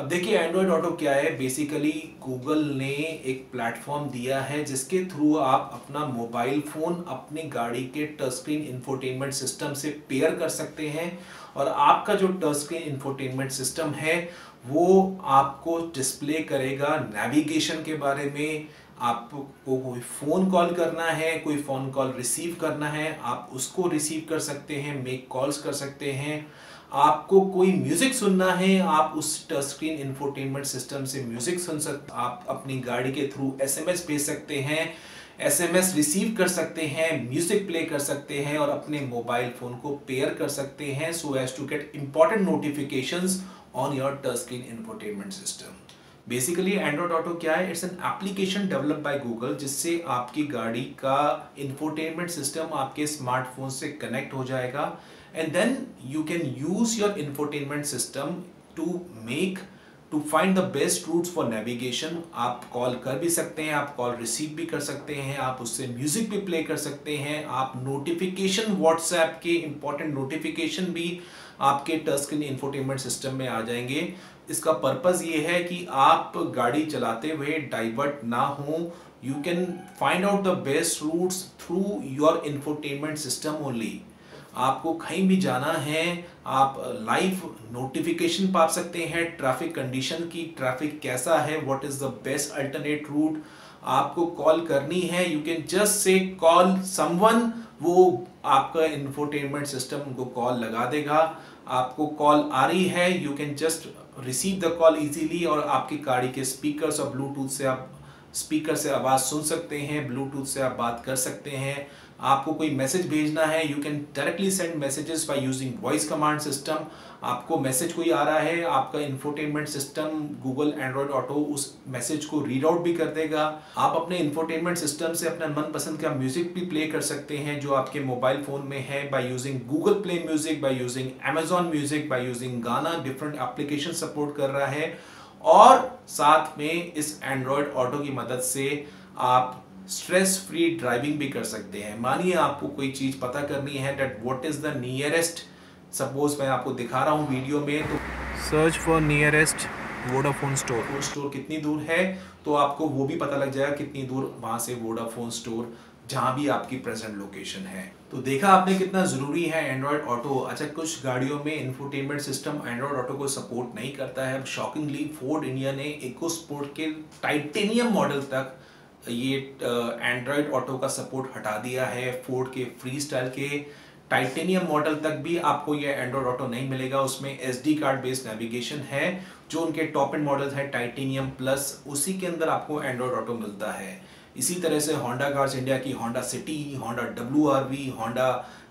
अब देखिए Android auto क्या है? बेसिकली गूगल ने एक प्लेटफॉर्म दिया है जिसके थ्रू आप अपना मोबाइल फ़ोन अपनी गाड़ी के टच स्क्रीन इंफोटेनमेंट सिस्टम से पेयर कर सकते हैं और आपका जो टच स्क्रीन इंफोटेनमेंट सिस्टम है, वो आपको डिस्प्ले करेगा नेविगेशन के बारे में। आपको कोई फ़ोन कॉल करना है, कोई फ़ोन कॉल रिसीव करना है, आप उसको रिसीव कर सकते हैं मेक कॉल्स कर सकते हैं। आपको कोई म्यूज़िक सुनना है, आप उस टच स्क्रीन इंफोटेनमेंट सिस्टम से म्यूज़िक सुन सकते आप अपनी गाड़ी के थ्रू एसएमएस भेज सकते हैं एसएमएस रिसीव कर सकते हैं म्यूज़िक प्ले कर सकते हैं और अपने मोबाइल फ़ोन को पेयर कर सकते हैं so as to get important notifications on your touch screen infotainment system basically Android auto क्या है? It's an application develop by Google जिससे आपकी गाड़ी का इंफोटेनमेंट सिस्टम आपके स्मार्टफ़ोन से कनेक्ट हो जाएगा। And then you can use your infotainment system to make to find the best routes for navigation आप कॉल कर भी सकते हैं, आप कॉल रिसीव भी कर सकते हैं, आप उससे म्यूज़िक भी प्ले कर सकते हैं, आप नोटिफिकेशन व्हाट्सएप के इंपॉर्टेंट नोटिफिकेशन भी आपके टच स्क्रीन इंफोटेनमेंट सिस्टम में आ जाएँगे। इसका पर्पज़ ये है कि आप गाड़ी चलाते हुए डाइवर्ट ना हो। You can find out the best routes through your infotainment system only आपको कहीं भी जाना है, आप लाइव नोटिफिकेशन पा सकते हैं ट्रैफ़िक कंडीशन की ट्रैफ़िक कैसा है what is the best alternate route आपको कॉल करनी है। You can just say call someone वो आपका इंफोटेनमेंट सिस्टम उनको कॉल लगा देगा। आपको कॉल आ रही है you can just receive the call easily और आपकी गाड़ी के स्पीकर्स और ब्लूटूथ से आप स्पीकर से आवाज़ सुन सकते हैं, ब्लूटूथ से आप बात कर सकते हैं। आपको कोई मैसेज भेजना है you can directly send messages by using voice command system आपको मैसेज कोई आ रहा है, आपका infotainment system Google Android auto उस मैसेज को रीड आउट भी कर देगा। आप अपने इंफोटेनमेंट सिस्टम से अपना मनपसंद का म्यूज़िक भी प्ले कर सकते हैं, जो आपके मोबाइल फ़ोन में है by using Google Play Music by using Amazon Music by using Gaana different application support कर रहा है। और साथ में इस एंड्रॉयड ऑटो की मदद से आप स्ट्रेस फ्री ड्राइविंग भी कर सकते हैं। मानिए आपको कोई चीज़ पता करनी है that what is the nearest suppose मैं आपको दिखा रहा हूँ वीडियो में तो search for nearest Vodafone store store कितनी दूर है? तो आपको वो भी पता लग जाएगा कितनी दूर वहाँ से वोडाफोन स्टोर जहाँ भी आपकी प्रेजेंट लोकेशन है। तो देखा आपने कितना ज़रूरी है एंड्रॉयड ऑटो अच्छा कुछ गाड़ियों में इंफोटेनमेंट सिस्टम एंड्रॉयड ऑटो को सपोर्ट नहीं करता है। शॉकिंगली फोर्ड इंडिया ने इको स्पोर्ट के टाइटेनियम मॉडल तक ये एंड्रॉयड ऑटो का सपोर्ट हटा दिया है। फोर्ड के फ्री स्टाइल के टाइटेनियम मॉडल तक भी आपको ये एंड्रॉयड ऑटो नहीं मिलेगा। उसमें एसडी कार्ड बेस्ड नेविगेशन है, जो उनके टॉप एंड मॉडल है टाइटेनियम प्लस उसी के अंदर आपको एंड्रॉयड ऑटो मिलता है। इसी तरह से होंडा कार्स इंडिया की Honda City Honda W R V Honda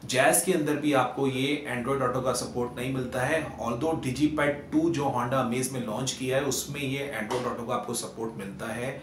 Jazz के अंदर भी आपको ये एंड्रॉयड ऑटो का सपोर्ट नहीं मिलता है। ऑल दो डिजीपैड टू जो होंडा अमेज में लॉन्च किया है, उसमें ये एंड्रॉयड ऑटो का आपको सपोर्ट मिलता है।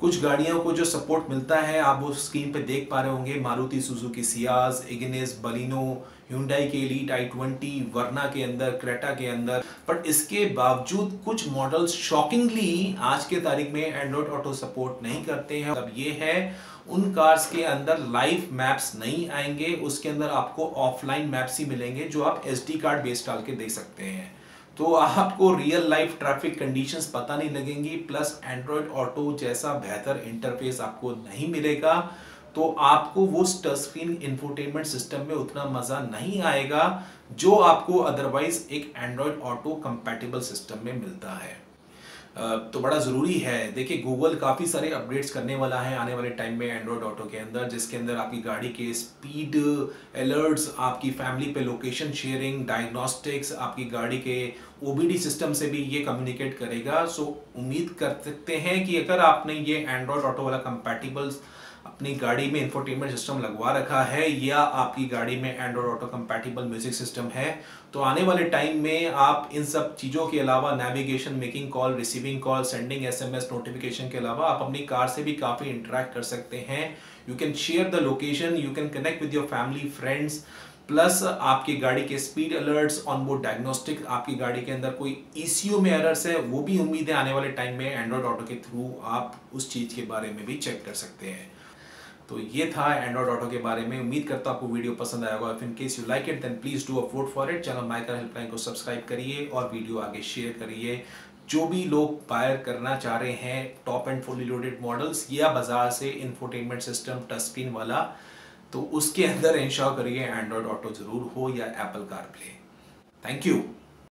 कुछ गाड़ियों को जो सपोर्ट मिलता है, आप वो स्क्रीन पे देख पा रहे होंगे। Maruti Suzuki Ciaz Ignis Baleno Hyundai के एलीट आई ट्वेंटी वर्ना के अंदर क्रेटा के अंदर। बट इसके बावजूद कुछ मॉडल्स शॉकिंगली आज के तारीख में एंड्रॉयड ऑटो सपोर्ट नहीं करते हैं। अब ये है, उन कार्स के अंदर लाइव मैप्स नहीं आएँगे, उसके अंदर आपको ऑफलाइन मैप्स ही मिलेंगे, जो आप SD कार्ड बेस डाल के दे सकते हैं। तो आपको रियल लाइफ ट्रैफ़िक कंडीशंस पता नहीं लगेंगी प्लस एंड्रॉयड ऑटो जैसा बेहतर इंटरफेस आपको नहीं मिलेगा। तो आपको वो टच स्क्रीन इंफोटेनमेंट सिस्टम में उतना मज़ा नहीं आएगा जो आपको अदरवाइज़ एक एंड्रॉयड ऑटो कंपैटिबल सिस्टम में मिलता है। तो बड़ा ज़रूरी है। देखिए गूगल काफ़ी सारे अपडेट्स करने वाला है आने वाले टाइम में एंड्रॉयड ऑटो के अंदर, जिसके अंदर आपकी गाड़ी के स्पीड अलर्ट्स आपकी फैमिली पे लोकेशन शेयरिंग डायग्नोस्टिक्स आपकी गाड़ी के ओबीडी सिस्टम से भी ये कम्युनिकेट करेगा। सो उम्मीद कर सकते हैं कि अगर आपने ये एंड्रॉयड ऑटो वाला कंपैटिबल अपनी गाड़ी में इंफोटेनमेंट सिस्टम लगवा रखा है या आपकी गाड़ी में Android auto compatible music system है तो आने वाले टाइम में आप इन सब चीज़ों के अलावा navigation making call receiving call sending SMS notification के अलावा आप अपनी कार से भी काफ़ी इंटरेक्ट कर सकते हैं। You can share the location you can connect with your family friends plus आपकी गाड़ी के speed alerts on board diagnostic आपकी गाड़ी के अंदर कोई ईसीयू में एरर्स है, वो भी उम्मीद है आने वाले टाइम में एंड्रॉयड ऑटो के थ्रू आप उस चीज़ के बारे में भी चेक कर सकते हैं। तो ये था एंड्रॉइड ऑटो के बारे में। उम्मीद करता हूँ आपको वीडियो पसंद आया होगा। If in case you like it then please do a for it channel my car helpline को सब्सक्राइब करिए और वीडियो आगे शेयर करिए। जो भी लोग बायर करना चाह रहे हैं top end fully loaded models या बाज़ार से इंफोटेनमेंट सिस्टम टच स्क्रीन वाला तो उसके अंदर इंश्योर करिए एंड्रॉयड ऑटो ज़रूर हो या Apple CarPlay thank you